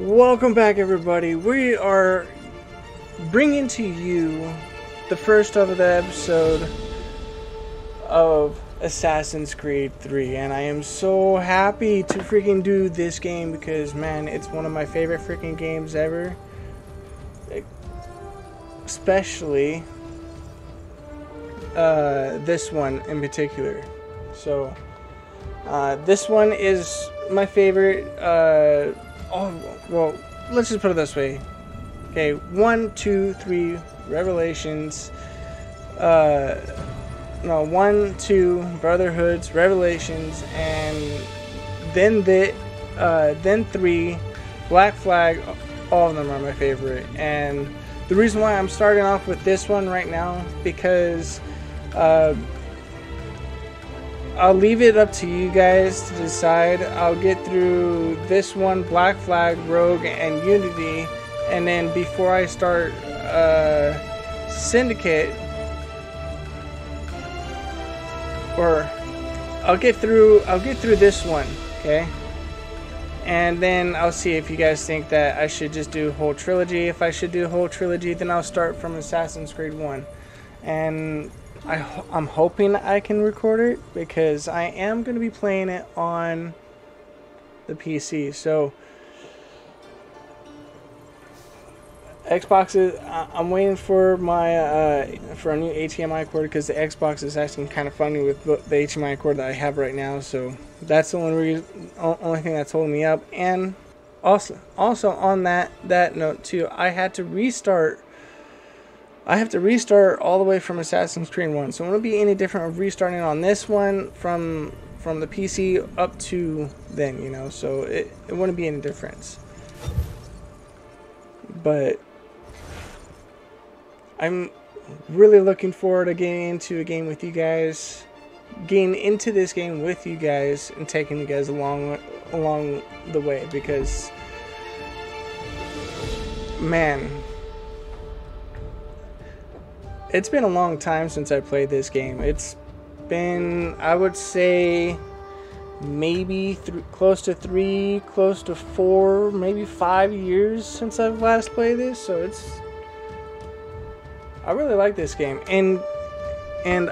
Welcome back, everybody. We are bringing to you the first of the episode of Assassin's Creed 3, and I am so happy to freaking do this game because, man, it's one of my favorite freaking games ever. Especially uh, this one in particular. So, uh, this one is my favorite. Uh, oh, well, let's just put it this way. Okay, one, two, three, Revelations. Uh, no, one, two, Brotherhoods, Revelations, and then the, uh, then three, Black Flag. All of them are my favorite, and the reason why I'm starting off with this one right now because uh, I'll leave it up to you guys to decide. I'll get through this one, Black Flag, Rogue, and Unity, and then before I start uh, Syndicate, or I'll get through. I'll get through this one, okay? And then I'll see if you guys think that I should just do whole trilogy. If I should do whole trilogy, then I'll start from Assassin's Creed 1. And I, I'm hoping I can record it because I am going to be playing it on the PC. So Xbox is. I'm waiting for my uh, for a new HDMI cord because the Xbox is acting kind of funny with the HDMI cord that I have right now. So that's the only reason, only thing that's holding me up. And also, also on that that note too, I had to restart I have to restart all the way from Assassin's Creed 1. So it won't be any different of restarting on this one from from the PC up to then, you know. So it, it wouldn't be any difference. But I'm really looking forward to getting into a game with you guys. Getting into this game with you guys and taking you guys along along the way because man it's been a long time since I played this game. It's been, I would say, maybe close to three, close to four, maybe five years since I've last played this. So it's, I really like this game, and and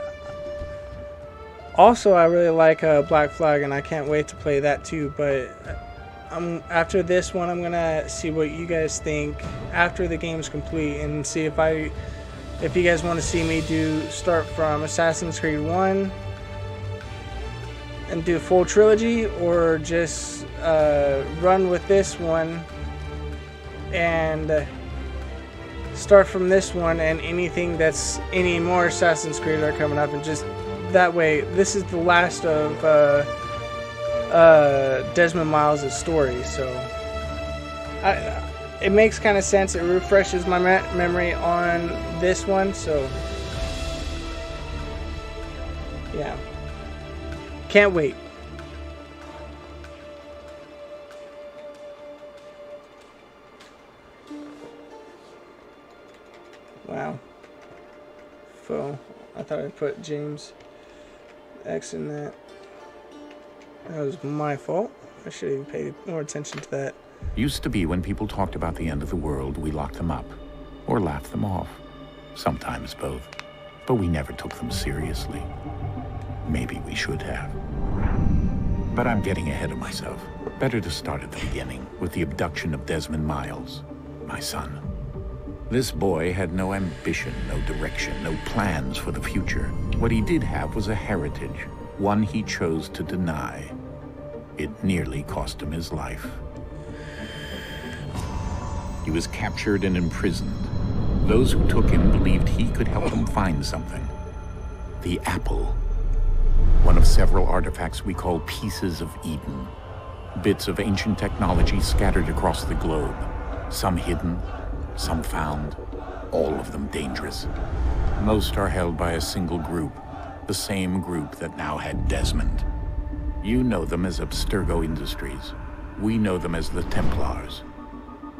also I really like uh, Black Flag, and I can't wait to play that too. But I'm after this one, I'm gonna see what you guys think after the game's complete, and see if I if you guys want to see me do start from Assassin's Creed 1 and do full trilogy or just uh, run with this one and start from this one and anything that's any more Assassin's Creed are coming up and just that way this is the last of uh, uh, Desmond Miles' story so I it makes kind of sense. It refreshes my me memory on this one, so yeah. Can't wait. Wow. Foe. I thought I put James X in that. That was my fault. I should have paid more attention to that. Used to be when people talked about the end of the world, we locked them up. Or laughed them off. Sometimes both. But we never took them seriously. Maybe we should have. But I'm getting ahead of myself. Better to start at the beginning, with the abduction of Desmond Miles, my son. This boy had no ambition, no direction, no plans for the future. What he did have was a heritage, one he chose to deny. It nearly cost him his life. He was captured and imprisoned. Those who took him believed he could help them find something. The apple. One of several artifacts we call pieces of Eden. Bits of ancient technology scattered across the globe. Some hidden, some found, all of them dangerous. Most are held by a single group, the same group that now had Desmond. You know them as Abstergo Industries. We know them as the Templars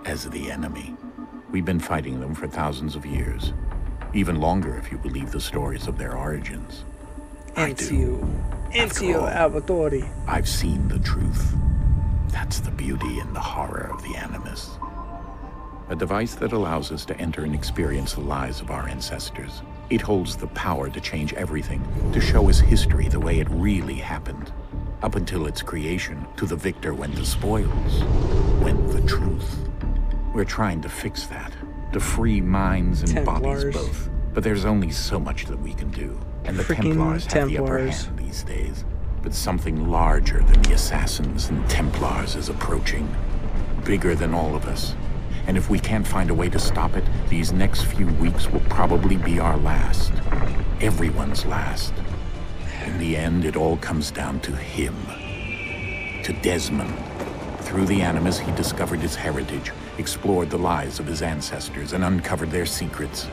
as the enemy. We've been fighting them for thousands of years. Even longer if you believe the stories of their origins. Ezio. Ezio Auditore. I've seen the truth. That's the beauty and the horror of the Animus. a device that allows us to enter and experience the lives of our ancestors. It holds the power to change everything, to show us history the way it really happened. Up until its creation, to the victor went the spoils, went the truth. We're trying to fix that, to free minds and Templars. bodies both. But there's only so much that we can do. And the Freaking Templars have the upper hand these days. But something larger than the Assassins and Templars is approaching. Bigger than all of us. And if we can't find a way to stop it, these next few weeks will probably be our last. Everyone's last. In the end, it all comes down to him. To Desmond. Through the Animus, he discovered his heritage, explored the lives of his ancestors, and uncovered their secrets.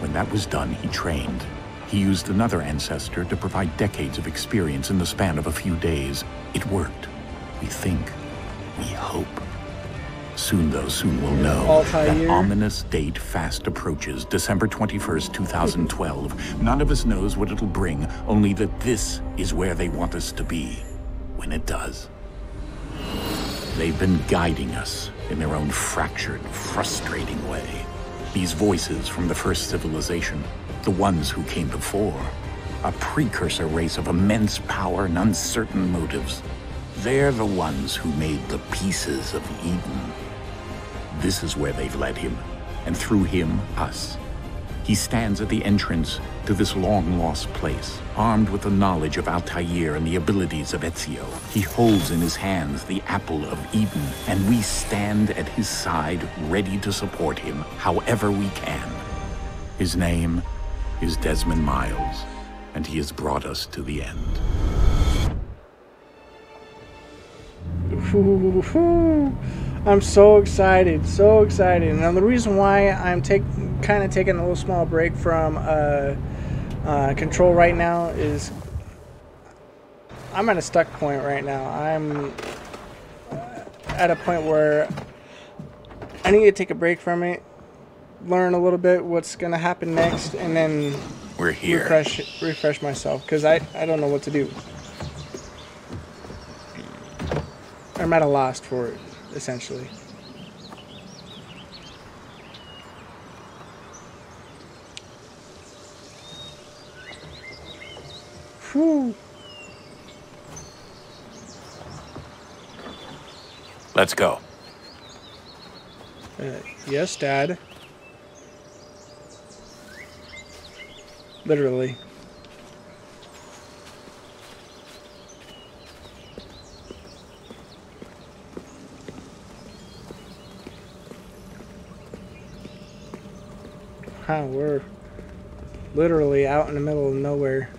When that was done, he trained. He used another ancestor to provide decades of experience in the span of a few days. It worked. We think. We hope. Soon, though, soon we'll know that ominous date fast approaches, December 21st, 2012. None of us knows what it'll bring, only that this is where they want us to be when it does. They've been guiding us in their own fractured, frustrating way. These voices from the first civilization, the ones who came before, a precursor race of immense power and uncertain motives. They're the ones who made the pieces of Eden. This is where they've led him, and through him, us. He stands at the entrance to this long-lost place, armed with the knowledge of Altair and the abilities of Ezio. He holds in his hands the Apple of Eden, and we stand at his side, ready to support him however we can. His name is Desmond Miles, and he has brought us to the end. Ooh, I'm so excited, so excited. Now the reason why I'm take kind of taking a little small break from uh, uh, control right now is I'm at a stuck point right now. I'm at a point where I need to take a break from it, learn a little bit what's gonna happen next, and then We're here. refresh refresh myself because I I don't know what to do. I'm at a loss for it, essentially. Whew. Let's go. Uh, yes, Dad. Literally. Huh, we're literally out in the middle of nowhere.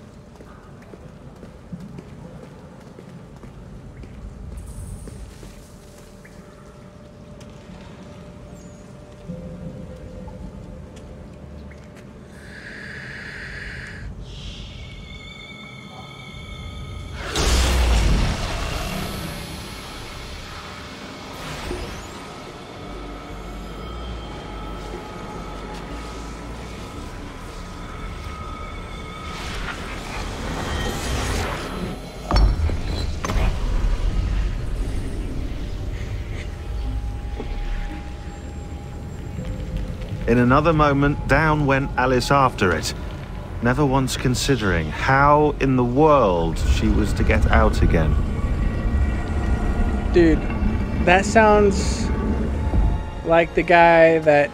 Another moment, down went Alice after it, never once considering how in the world she was to get out again. Dude, that sounds like the guy that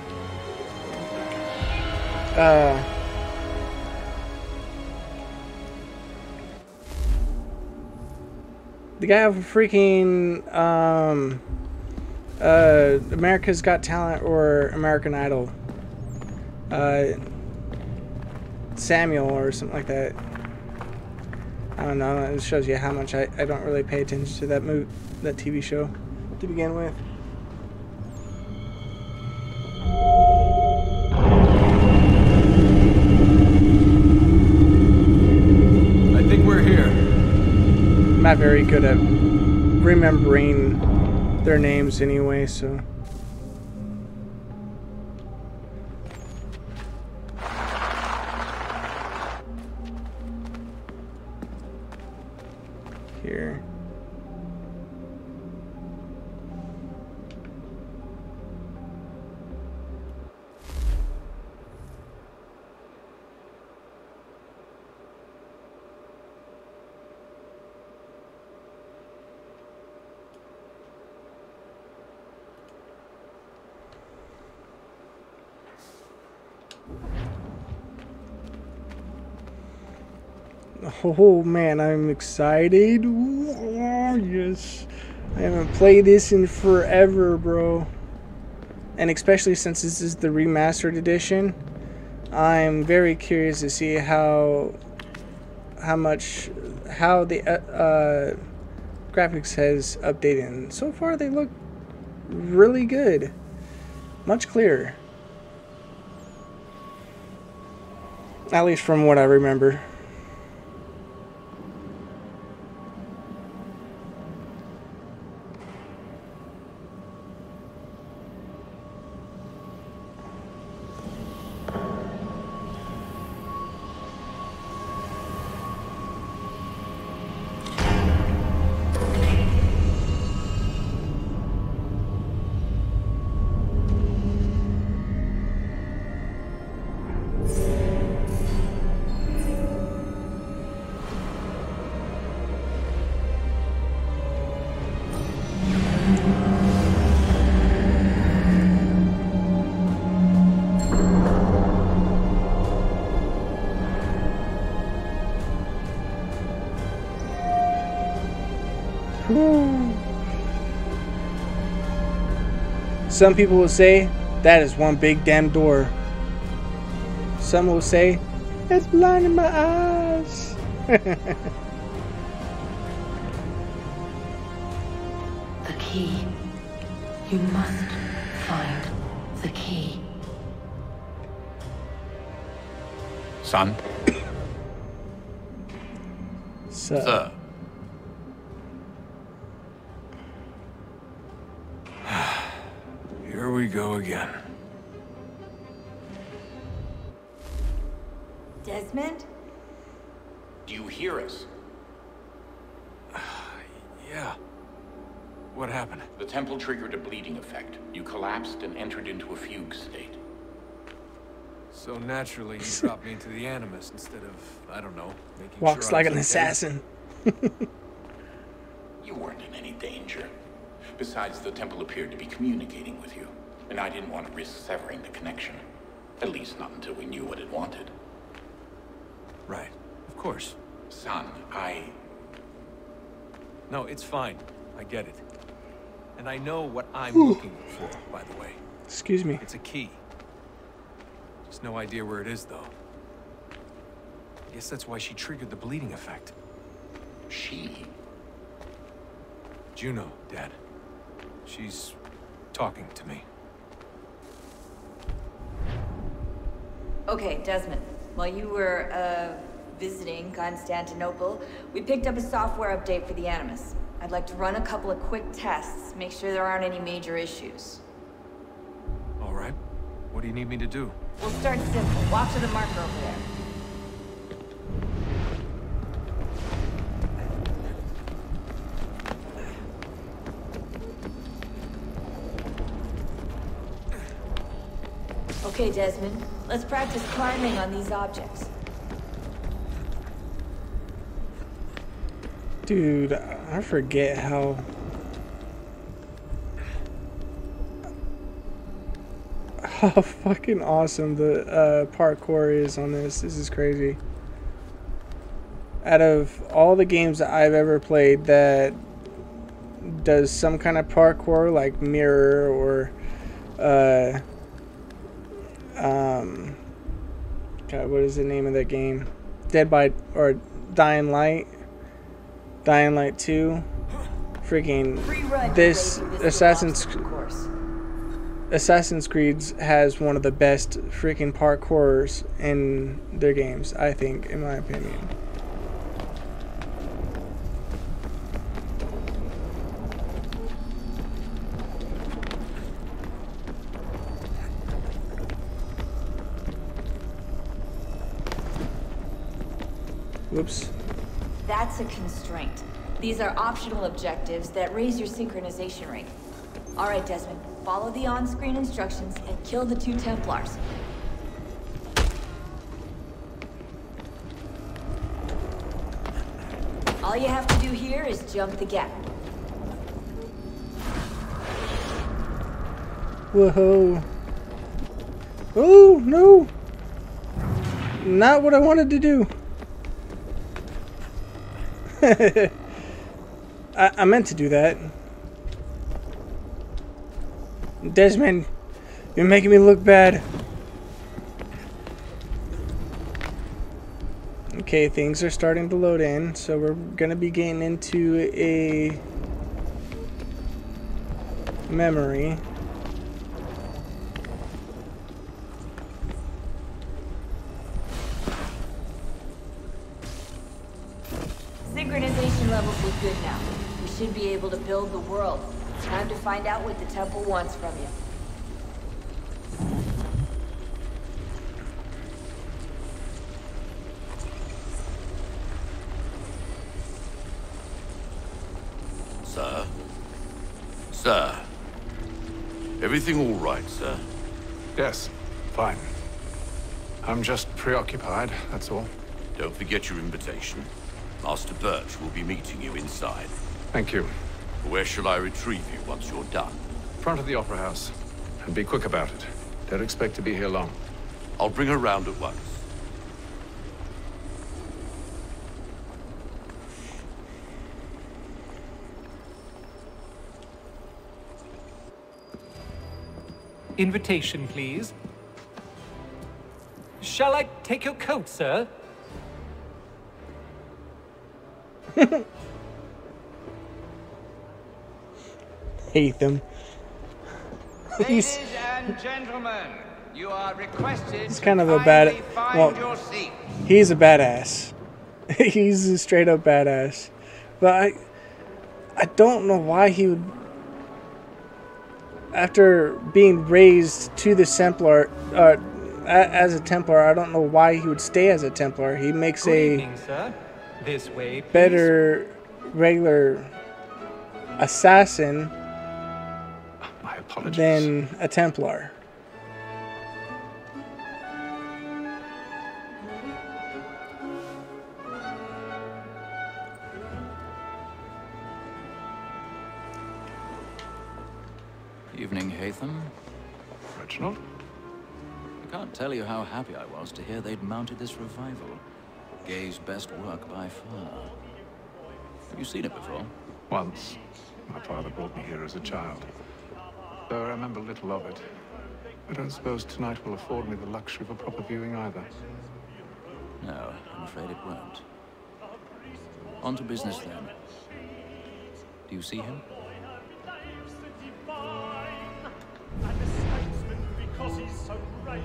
uh the guy of freaking um uh America's Got Talent or American Idol. Uh Samuel or something like that. I don't know. It shows you how much I, I don't really pay attention to that movie, that TV show to begin with. I think we're here. I'm not very good at remembering their names anyway, so. Oh man, I'm excited. Oh, yes. I haven't played this in forever, bro. And especially since this is the remastered edition, I'm very curious to see how how much how the uh, uh, graphics has updated. And so far, they look really good, much clearer. At least from what I remember. Some people will say that is one big damn door. Some will say it's blinding my eyes. The key. You must find the key. Son, so, Sir. Here we go again. Desmond? do you hear us? Yeah. What happened? The temple triggered a bleeding effect. You collapsed and entered into a fugue state. So naturally, you dropped me into the Animus instead of, I don't know, making walks sure I like was an okay. assassin. You weren't in any danger. Besides, the temple appeared to be communicating with you, and I didn't want to risk severing the connection. At least not until we knew what it wanted. Right. Of course. Son, I... No, it's fine. I get it. And I know what I'm looking for, by the way. Excuse me. It's a key. Just no idea where it is, though. I guess that's why she triggered the bleeding effect. She? Juno, Dad. She's talking to me. Okay, Desmond. While you were, uh, visiting Constantinople, we picked up a software update for the Animus. I'd like to run a couple of quick tests, make sure there aren't any major issues. All right. What do you need me to do? We'll start simple. Walk to the marker over there. Okay, Desmond. Let's practice climbing on these objects. Dude, I forget how. How fucking awesome the uh, parkour is on this. This is crazy. Out of all the games that I've ever played that does some kind of parkour, like Mirror or. Uh, um, God, what is the name of that game? Dead by. or Dying Light. Dying Light 2. Freaking this your way through this Assassin's. Assassin's Creed has one of the best freaking parkours in their games, I think, in my opinion. Whoops. That's a constraint. These are optional objectives that raise your synchronization rate. All right, Desmond, follow the on-screen instructions and kill the two Templars. All you have to do here is jump the gap. Whoa. Oh, no. Not what I wanted to do. I, I meant to do that. Desmond, you're making me look bad. Okay, things are starting to load in, so we're gonna be getting into a memory. Build the world. Time to find out what the temple wants from you. Sir? Sir? Everything all right, sir? Yes, fine. I'm just preoccupied, that's all. Don't forget your invitation. Master Birch will be meeting you inside. Thank you. Where shall I retrieve you once you're done? Front of the Opera House. And be quick about it. Don't expect to be here long. I'll bring her round at once. Invitation, please. Shall I take your coat, sir? Hate them. He's Ladies and gentlemen, you are requested He's kind of a bad- well- he's a badass. he's a straight up badass. But I I don't know why he would after being raised to the Templar uh, a- as a Templar, I don't know why he would stay as a Templar. He makes Good a evening, sir. This way, better regular assassin My apologies. than a Templar. Evening, Haytham. Reginald? I can't tell you how happy I was to hear they'd mounted this revival. Gay's best work by far. Have you seen it before? Once. My father brought me here as a child. Though I remember little of it. I don't suppose tonight will afford me the luxury of a proper viewing either. No, I'm afraid it won't. On to business then. Do you see him? And the statesman, because he's so great,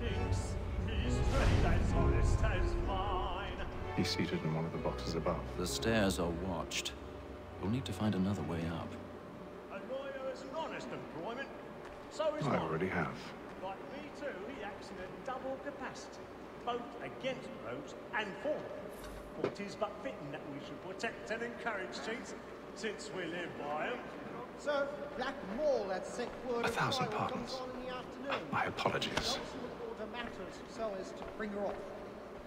thinks his trade as honest as mine. He's seated in one of the boxes above. The stairs are watched. We'll need to find another way up. A lawyer is an honest employment, so is I already have. Like me too, he acts in a double capacity, both against Rose and for them. For it is but fitting that we should protect and encourage cheats, since we live by them. Sir, Black Moll had sent word A of thousand trial pardons. comes on in the uh, afternoon. My apologies. Also report matters so as to bring her off.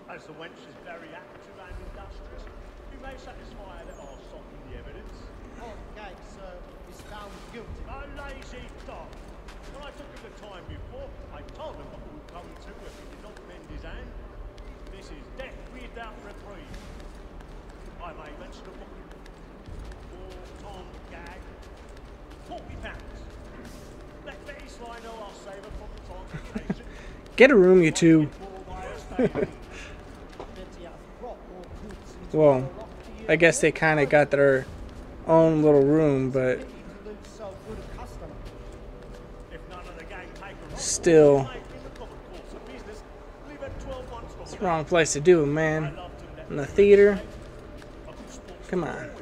As the wench is very active and industrious, you may satisfy her that I'll soften the evidence. On gate, sir, is found guilty. A lazy dog. When I took him the time before, I told him what would come to if he did not mend his hand. This is death without reprieve. I may mention a book. For Tom Gagg. Forty pounds. Let Betty Sly know I'll save her from the occasion. Get a room, you two. More by her staying. Betty hath brought more goods into Well, her loft to you. I guess they kind of got their own little room, but Pity to lose so good a customer. If none of the gang take her on, Still. in the common course of business, leave her 12 months for it's the wrong place to do it, man. In the theater. Come on.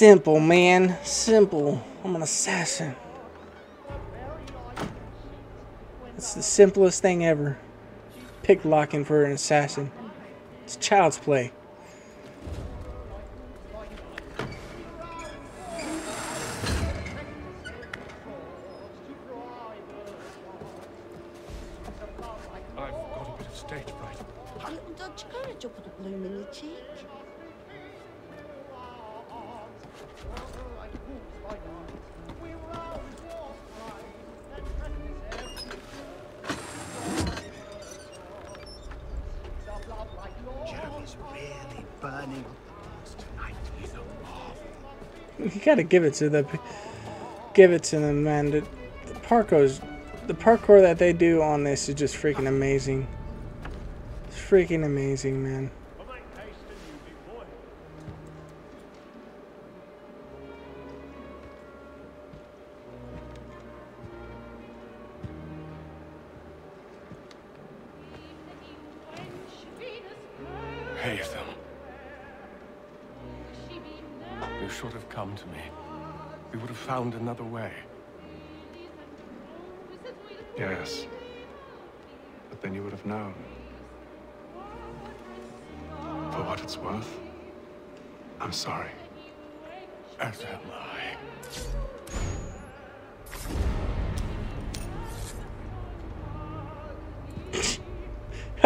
Simple, man. Simple. I'm an assassin. It's the simplest thing ever. Pick locking for an assassin. It's child's play. You gotta give it to the, give it to them, man. The, the parkour's, the parkour that they do on this is just freaking amazing. It's freaking amazing, man.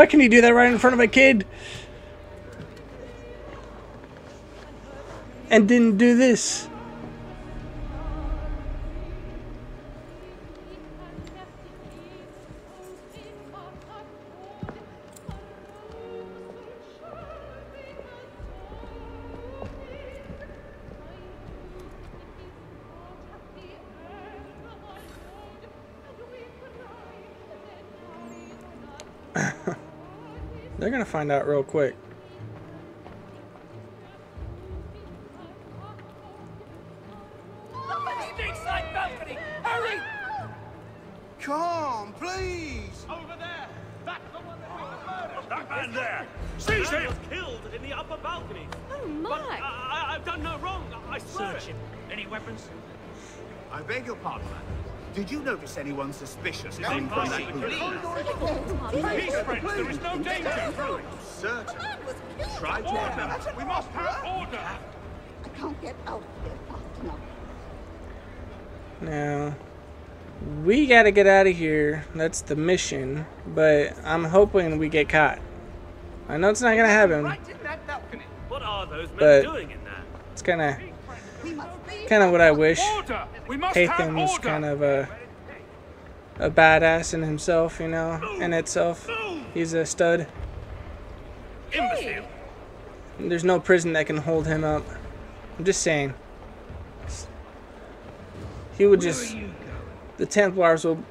How can you do that right in front of a kid? And didn't do this. They're gonna find out real quick. balcony! Hurry! Come, please! Over there! That's the one that was murdered! That man there! Seize him! was killed in the upper balcony. Oh, my! But I, I, I've done no wrong. I swear Search it. him. Any weapons? I beg your pardon, madam. Did you notice anyone suspicious Is coming it from that possible? booth? Peace, friends. There is no danger. Certain. Try to Order. We must have order. I can't get out of here fast enough. Now, we gotta get out of here. That's the mission. But I'm hoping we get caught. I know it's not gonna happen. What are those men But- doing in there? It's kind of, kind of what I wish. Order! We must have Haytham's order! kind of a, a badass in himself, you know, in itself. He's a stud. Imbecile! There's no prison that can hold him up. I'm just saying. He would just. The Templars will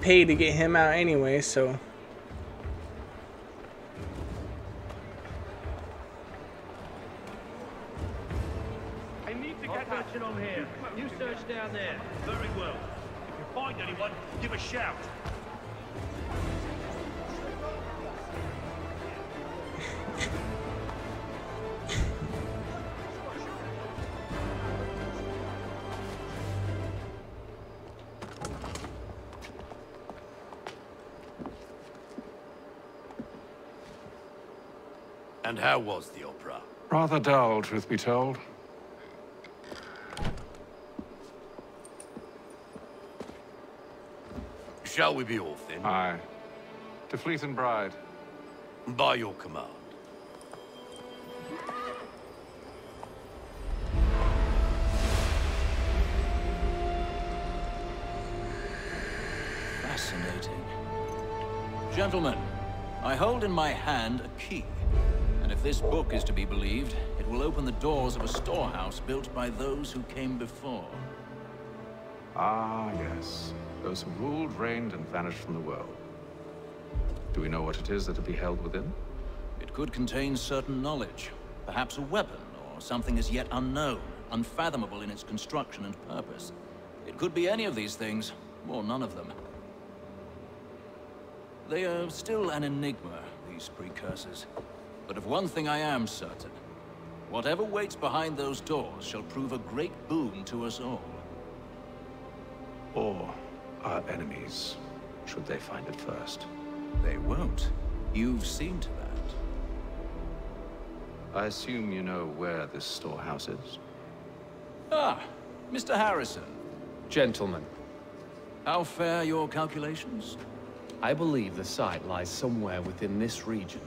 pay to get him out anyway, so. A shout. And how was the opera? Rather dull, truth be told. Shall we be off then? Aye. To Fleet and Bride. By your command. Fascinating. Gentlemen, I hold in my hand a key. And if this book is to be believed, it will open the doors of a storehouse built by those who came before. Ah, yes. Those who ruled, reigned, and vanished from the world. Do we know what it is that will be held within? It could contain certain knowledge, perhaps a weapon, or something as yet unknown, unfathomable in its construction and purpose. It could be any of these things, or none of them. They are still an enigma, these precursors. But of one thing I am certain. Whatever waits behind those doors shall prove a great boon to us all. Or our enemies, should they find it first. They won't. You've seen to that. I assume you know where this storehouse is? Ah, Mr. Harrison. Gentlemen, How fare your calculations? I believe the site lies somewhere within this region.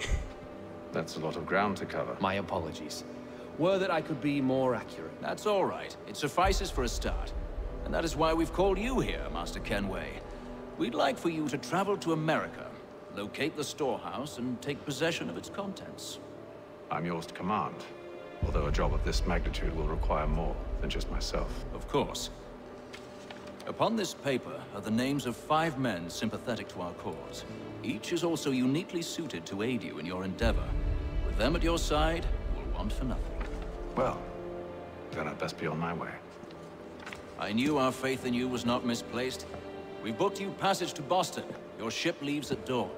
That's a lot of ground to cover. My apologies. Were that I could be more accurate. That's all right. It suffices for a start. And that is why we've called you here, Master Kenway. We'd like for you to travel to America, locate the storehouse, and take possession of its contents. I'm yours to command. Although a job of this magnitude will require more than just myself. Of course. Upon this paper are the names of five men sympathetic to our cause. Each is also uniquely suited to aid you in your endeavor. With them at your side, you will want for nothing. Well, then I'd best be on my way. I knew our faith in you was not misplaced. We've booked you passage to Boston. Your ship leaves at dawn.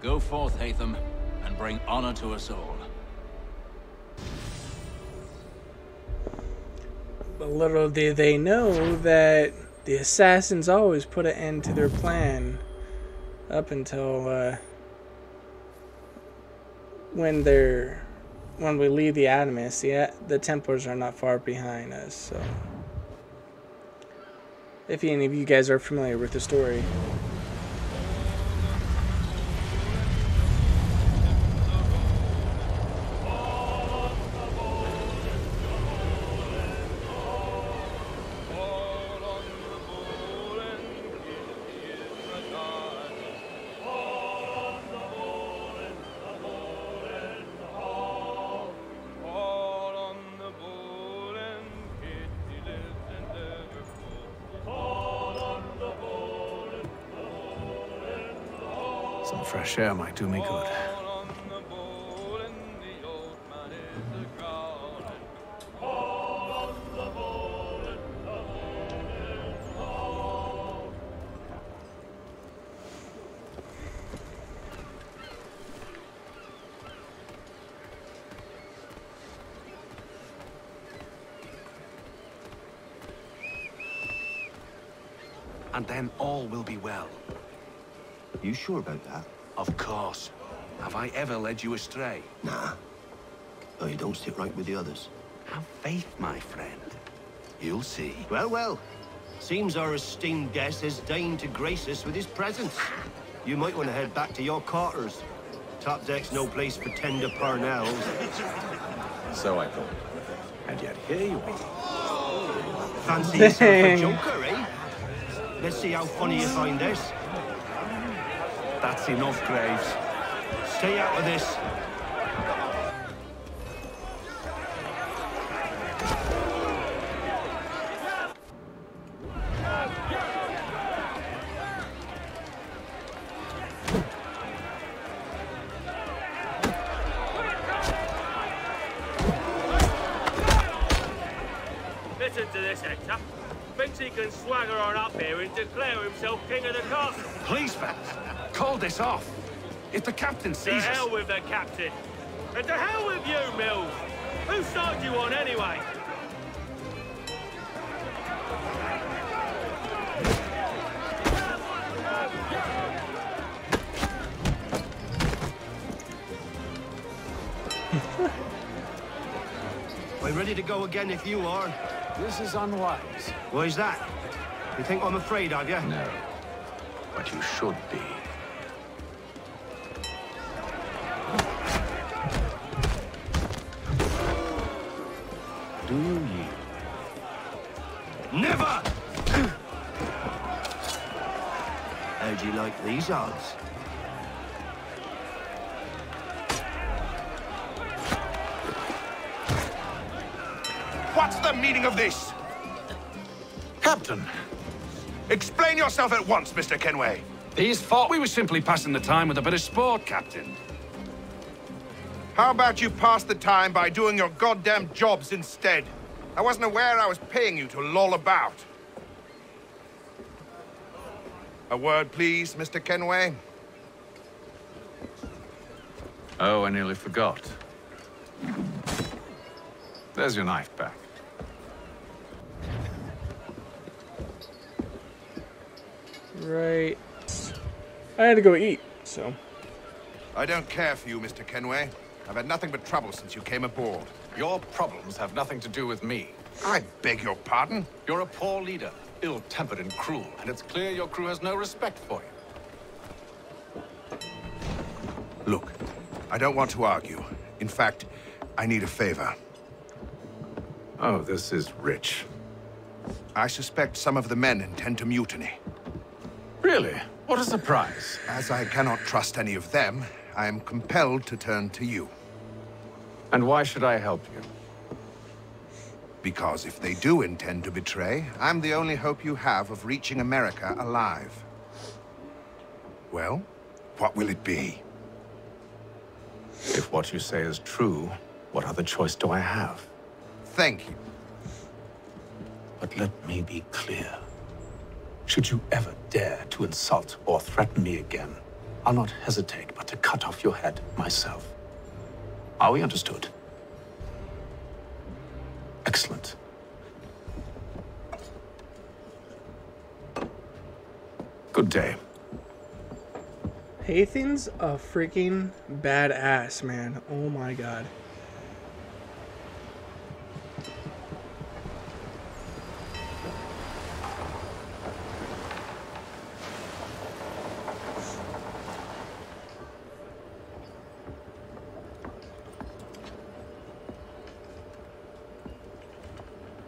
Go forth, Haytham, and bring honor to us all. But little did they know that the assassins always put an end to their plan up until uh, when they're when we leave the Animus. The the Templars are not far behind us. So, if any of you guys are familiar with the story. Fresh air might do me good. And then all will be well. You sure about that? Of course. Have I ever led you astray? Nah. Oh, you don't stick right with the others. Have faith, my friend. You'll see. Well, well. Seems our esteemed guest has deigned to grace us with his presence. You might want to head back to your quarters. Top deck's no place for tender parnells. So I thought. And yet here you are. Fancy yourself a joker, eh? Let's see how funny you find this. That's enough, Graves. Stay out of this. Listen to this, Hector. Thinks he can swagger on up here and declare himself king of the castle. Please, Vance. Call this off. If the captain sees To sees hell us... with the captain. And to hell with you, Mills. Who side you on anyway? We're ready to go again if you are. This is unwise. Why's that? You think I'm afraid of you? No. But you should be. These odds? What's the meaning of this? Captain! Explain yourself at once, Mr. Kenway. These thought we were simply passing the time with a bit of sport, Captain. How about you pass the time by doing your goddamn jobs instead? I wasn't aware I was paying you to loll about. A word, please, Mr. Kenway. Oh, I nearly forgot. There's your knife back. right. I had to go eat, so. I don't care for you, Mr. Kenway. I've had nothing but trouble since you came aboard. Your problems have nothing to do with me. I beg your pardon? You're a poor leader, ill-tempered and cruel, and it's clear your crew has no respect for you. Look, I don't want to argue. In fact, I need a favor. Oh, this is rich. I suspect some of the men intend to mutiny. Really? What a surprise. As I cannot trust any of them, I am compelled to turn to you. And why should I help you? Because if they do intend to betray, I'm the only hope you have of reaching America alive. Well, what will it be? If what you say is true, what other choice do I have? Thank you. But let me be clear. Should you ever dare to insult or threaten me again, I'll not hesitate but to cut off your head myself. Are we understood? Excellent. Good day. Haytham's a freaking badass, man. Oh my god.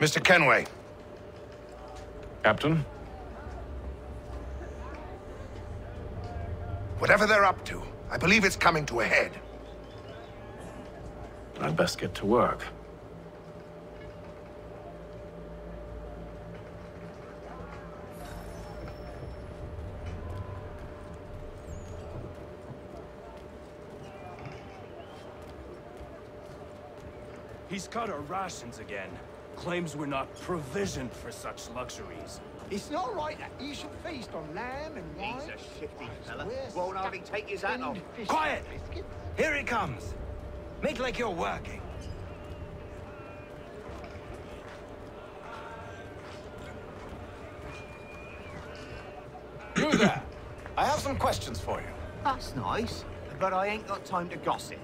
Mr. Kenway. Captain? Whatever they're up to, I believe it's coming to a head. I'd best get to work. He's cut our rations again. Claims we're not provisioned for such luxuries. It's not right that you should feast on lamb and wine. He's a shifty fella. Won't hardly take his hat off. Quiet! Here he comes. Make like you're working. You there! I have some questions for you. That's nice, but I ain't got time to gossip.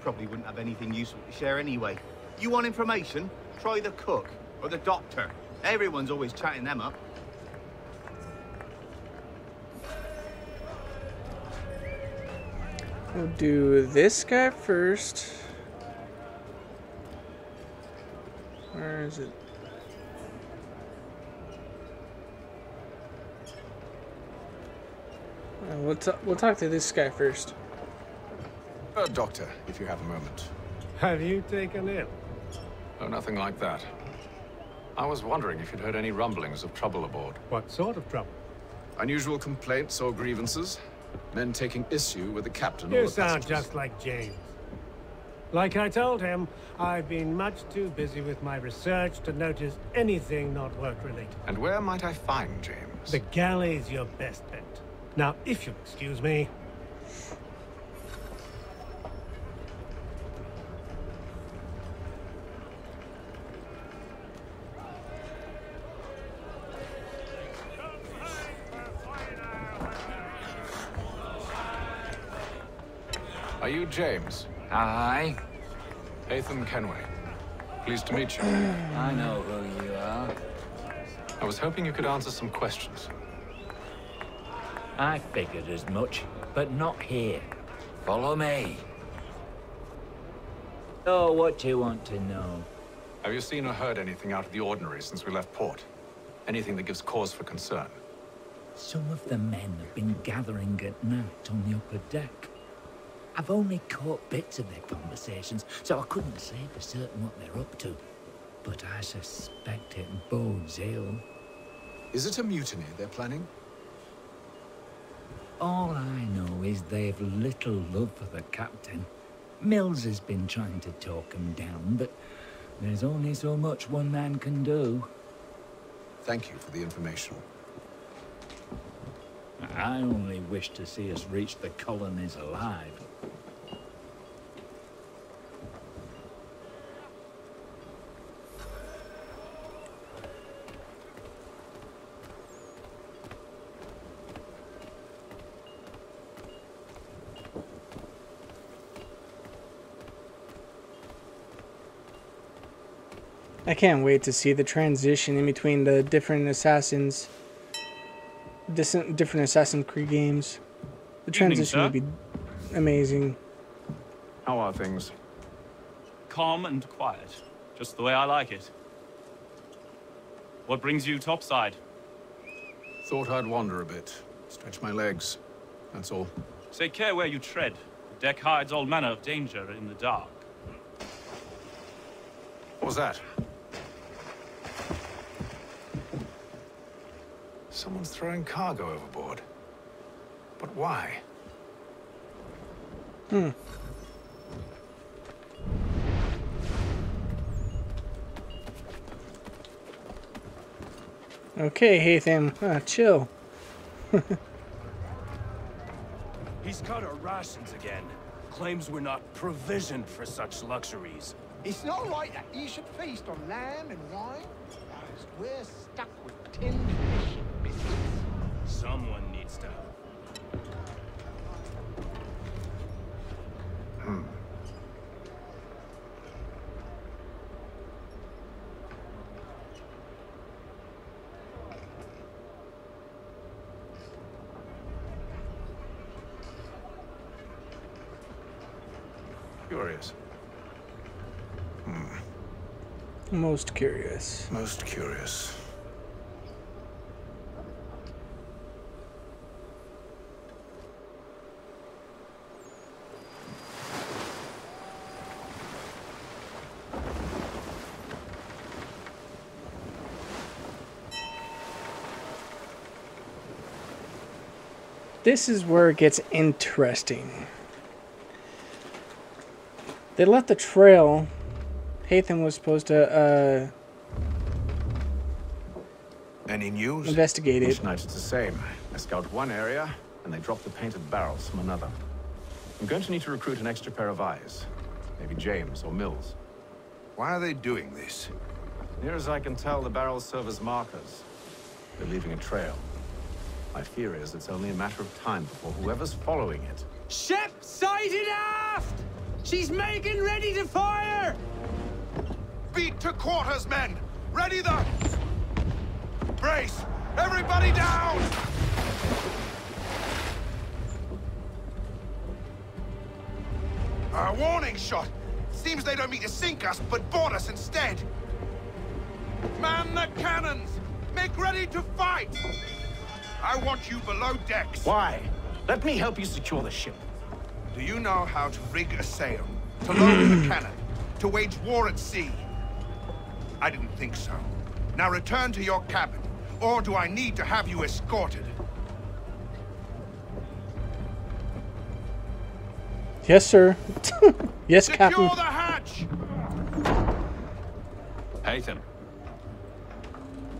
Probably wouldn't have anything useful to share anyway. You want information? Try the cook or the doctor. Everyone's always chatting them up. We'll do this guy first. Where is it? Uh, we'll, t- we'll talk to this guy first. Uh, doctor, if you have a moment. Have you taken ill? Oh, nothing like that. I was wondering if you'd heard any rumblings of trouble aboard. What sort of trouble? Unusual complaints or grievances? Men taking issue with the captain or the You sound just like James. Like I told him, I've been much too busy with my research to notice anything not work-related. And where might I find James? The galley's your best bet. Now, if you'll excuse me... James? Aye. Haytham Kenway. Pleased to meet you. I know who you are. I was hoping you could answer some questions. I figured as much, but not here. Follow me. Oh, what do you want to know? Have you seen or heard anything out of the ordinary since we left port? Anything that gives cause for concern? Some of the men have been gathering at night on the upper deck. I've only caught bits of their conversations, so I couldn't say for certain what they're up to. But I suspect it bodes ill. Is it a mutiny they're planning? All I know is they've little love for the captain. Mills has been trying to talk him down, but there's only so much one man can do. Thank you for the information. I only wish to see us reach the colonies alive. I can't wait to see the transition in between the different assassins, different different Assassin's Creed games. The transition would be amazing. How are things? Calm and quiet. Just the way I like it. What brings you topside? Thought I'd wander a bit. Stretch my legs. That's all. Take care where you tread. The deck hides all manner of danger in the dark. What was that? Someone's throwing cargo overboard. But why? Hmm. Okay, Haytham, ah, chill. He's cut our rations again. Claims we're not provisioned for such luxuries. It's not right that you should feast on lamb and wine, as we're stuck with tinned fish and biscuits. To. Hmm. Curious. Hmm. Most curious. Most curious. This is where it gets interesting. They left the trail. Haytham was supposed to Any news? uh, investigate it. Each night it's the same. I scout one area, and they drop the painted barrels from another. I'm going to need to recruit an extra pair of eyes. Maybe James or Mills. Why are they doing this? Near as I can tell, the barrels serve as markers. They're leaving a trail. My fear is it's only a matter of time before whoever's following it. Ship sighted aft! She's making ready to fire! Beat to quarters, men! Ready the... Brace! Everybody down! A warning shot! Seems they don't mean to sink us, but board us instead! Man the cannons! Make ready to fight! I want you below decks. Why? Let me help you secure the ship. Do you know how to rig a sail? To load a cannon? To wage war at sea? I didn't think so. Now return to your cabin, or do I need to have you escorted? Yes, sir. yes, Captain. Secure the hatch! Haytham.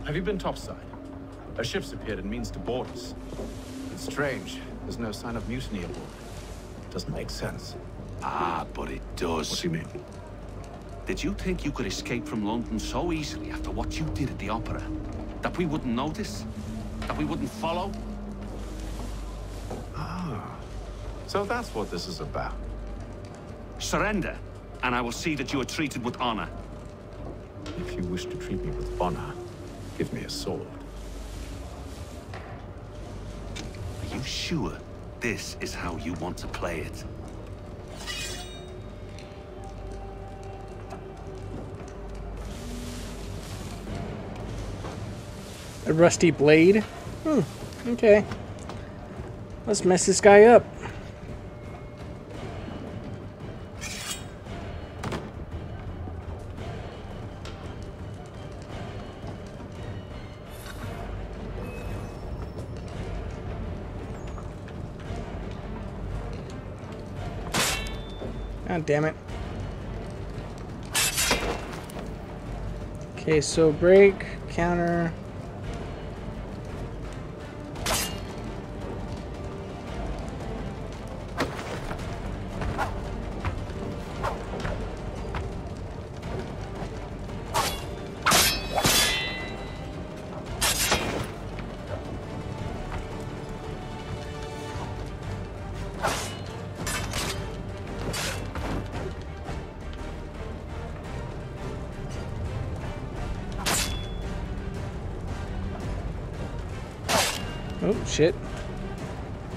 Have you been topside? A ship's appeared and means to board us. It's strange. There's no sign of mutiny aboard. Doesn't make sense. Ah, but it does. What do you mean? Did you think you could escape from London so easily after what you did at the opera? That we wouldn't notice? That we wouldn't follow? Ah. So that's what this is about. Surrender, and I will see that you are treated with honor. If you wish to treat me with honor, give me a sword. Are you sure this is how you want to play it? A rusty blade? Hmm, okay. Let's mess this guy up. Damn it. Okay, so break, counter.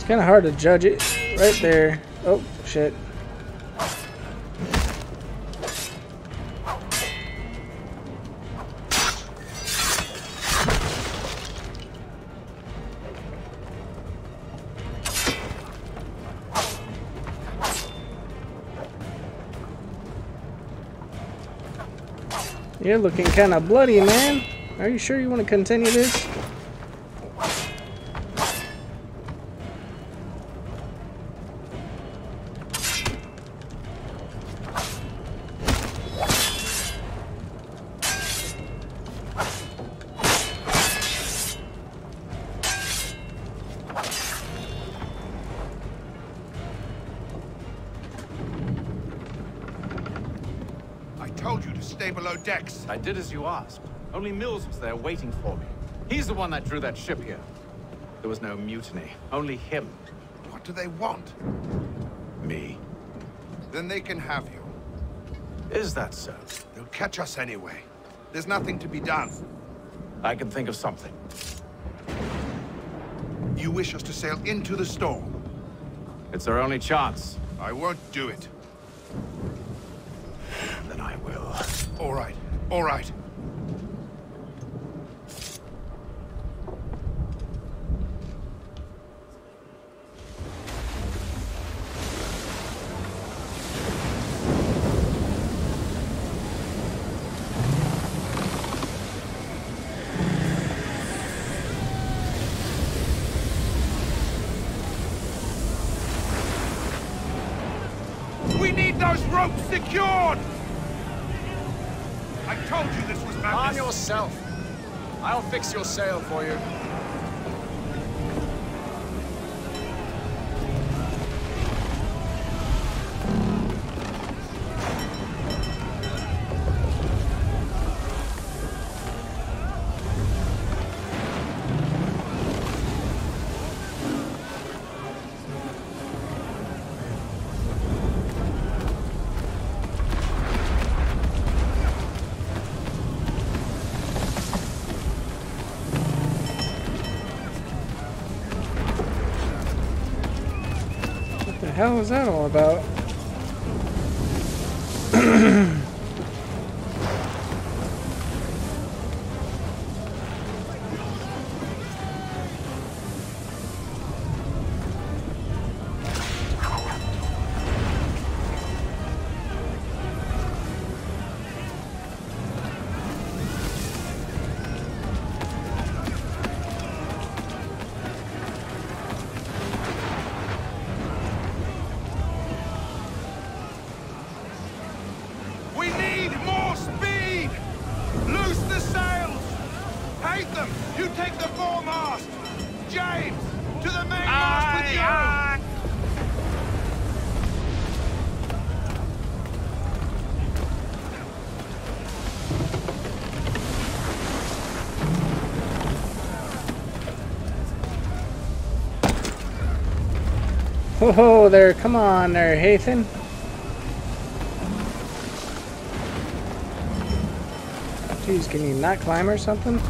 Kind of hard to judge it. Right there. Oh, shit. You're looking kind of bloody, man. Are you sure you want to continue this? I did as you asked. Only Mills was there waiting for me. He's the one that drew that ship here. There was no mutiny, only him. What do they want? Me. Then they can have you. Is that so? They'll catch us anyway. There's nothing to be done. I can think of something. You wish us to sail into the storm? It's our only chance. I won't do it. Then I will. All right, all right. We need those ropes secured! I told you this was madness. Arm yourself. I'll fix your sail for you. Hell is that all about? Ho ho there, come on there, Haytham. Jeez, can you not climb or something?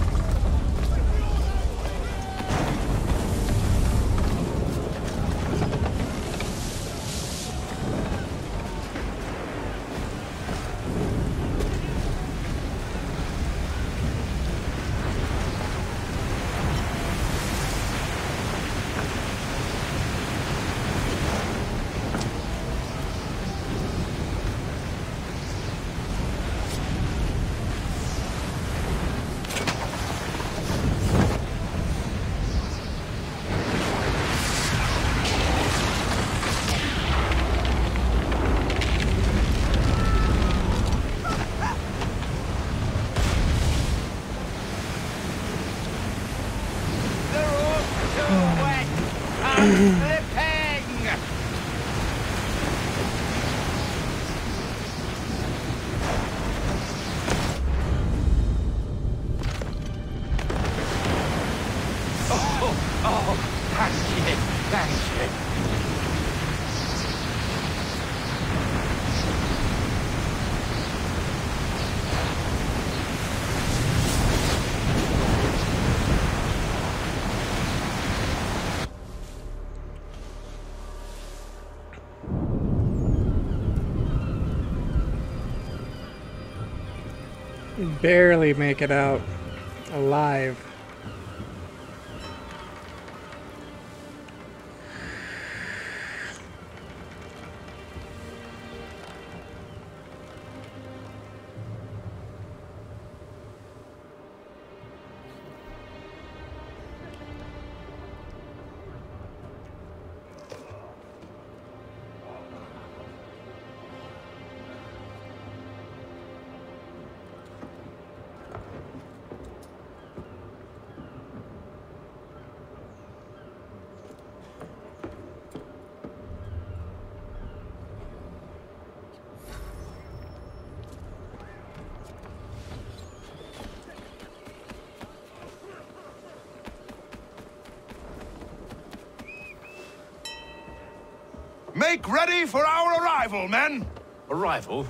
Barely make it out alive. Make ready for our arrival, men! Arrival?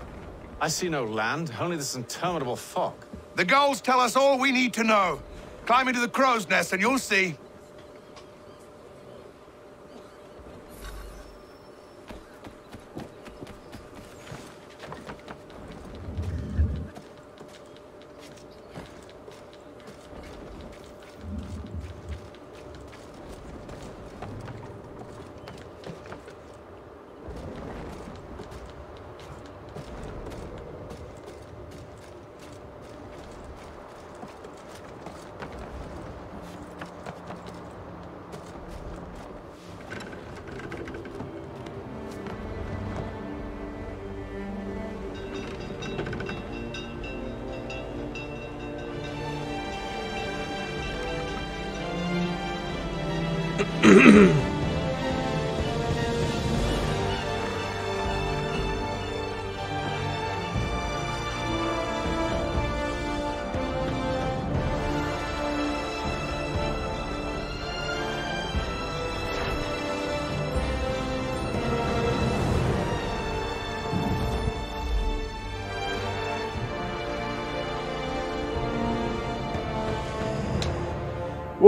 I see no land, only this interminable fog. The gulls tell us all we need to know. Climb into the crow's nest and you'll see.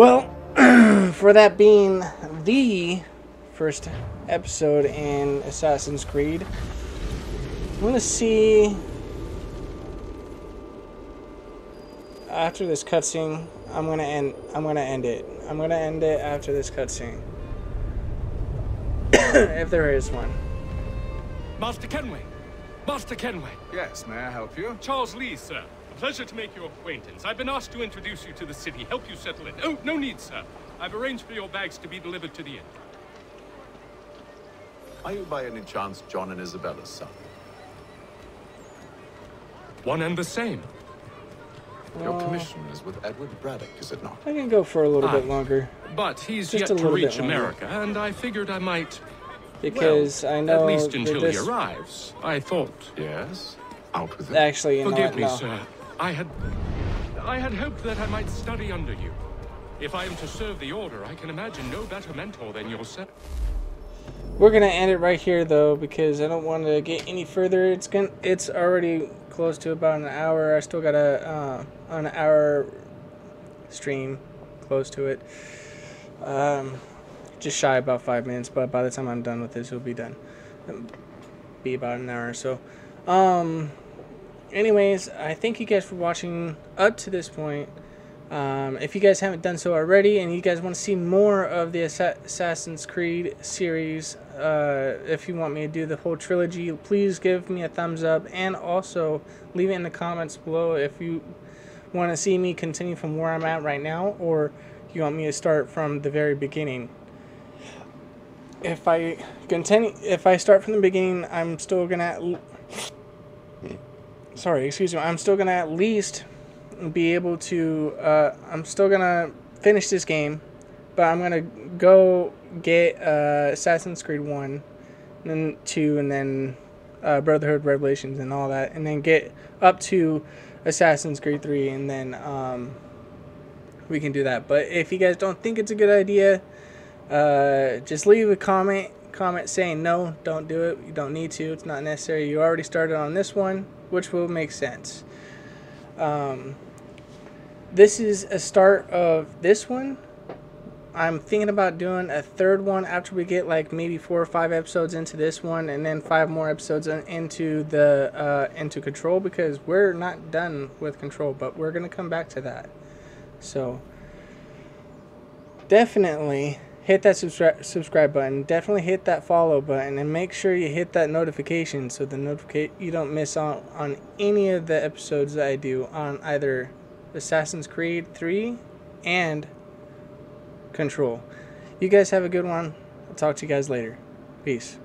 Well, for that being the first episode in Assassin's Creed, I'm gonna see after this cutscene. I'm gonna end. I'm gonna end it. I'm gonna end it after this cutscene, if there is one. Master Kenway! Master Kenway! Yes, may I help you? Charles Lee, sir. Pleasure to make your acquaintance. I've been asked to introduce you to the city, help you settle in. Oh, no need, sir. I've arranged for your bags to be delivered to the inn. Are you by any chance John and Isabella's son? One and the same. Your Uh, commission is with Edward Braddock, is it not? I can go for a little bit longer But he's Just yet to little bit reach longer. America, and I figured I might. because well, I know At least until this, he arrives. I thought. Yes? Out with it. Actually, you know Forgive what? me, No. sir. I had. I had hoped that I might study under you. If I am to serve the Order, I can imagine no better mentor than yourself. We're gonna end it right here though because I don't want to get any further. It's gonna. It's already close to about an hour. I still got a uh, an hour stream close to it. Um, just shy about five minutes, but by the time I'm done with this, it'll be done. It'll be about an hour or so. Um. Anyways, I thank you guys for watching up to this point. Um, if you guys haven't done so already and you guys want to see more of the Assassin's Creed series, uh, if you want me to do the whole trilogy, please give me a thumbs up and also leave it in the comments below if you want to see me continue from where I'm at right now or you want me to start from the very beginning. If I continue, if I start from the beginning, I'm still gonna. Sorry, excuse me. I'm still gonna at least be able to uh, I'm still gonna finish this game but I'm gonna go get uh, Assassin's Creed 1 and then 2 and then uh, Brotherhood Revelations and all that and then get up to Assassin's Creed 3 and then um, we can do that but if you guys don't think it's a good idea uh, just leave a comment comment saying no don't do it you don't need to it's not necessary you already started on this one which will make sense um, this is a start of this one I'm thinking about doing a third one after we get like maybe four or five episodes into this one, and then five more episodes into the uh, into Control because we're not done with Control, but we're gonna come back to that. So definitely hit that subscribe subscribe button. Definitely hit that follow button, and make sure you hit that notification so the notification you don't miss out on any of the episodes that I do on either Assassin's Creed 3 and Control. You guys have a good one. I'll talk to you guys later. Peace.